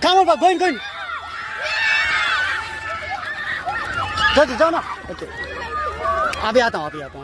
Come on, go in, go in. जाओ जाओ ना ओके अभी आता आता